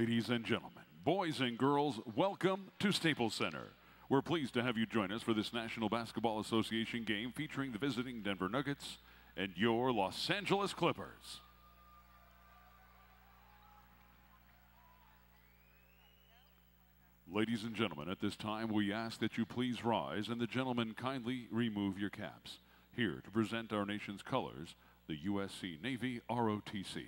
Ladies and gentlemen, boys and girls, welcome to Staples Center. We're pleased to have you join us for this National Basketball Association game featuring the visiting Denver Nuggets and your Los Angeles Clippers. Ladies and gentlemen, at this time we ask that you please rise and the gentlemen kindly remove your caps. Here to present our nation's colors, the USC Navy ROTC.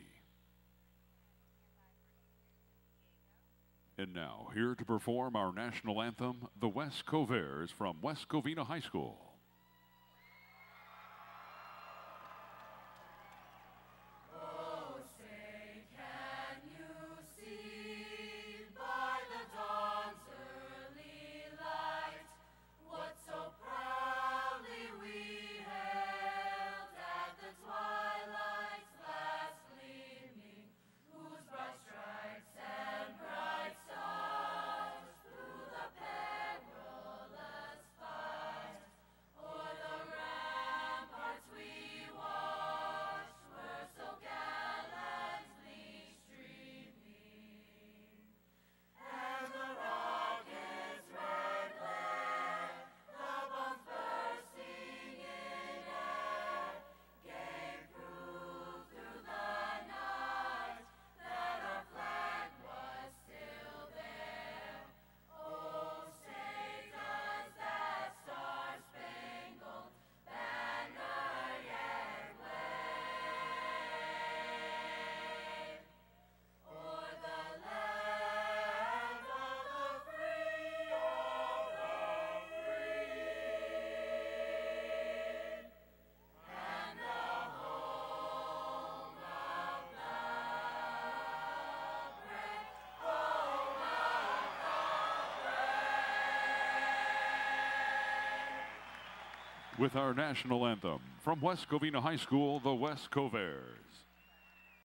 And now, here to perform our national anthem, the West Covares from West Covina High School. With our national anthem from West Covina High School, the West Covares.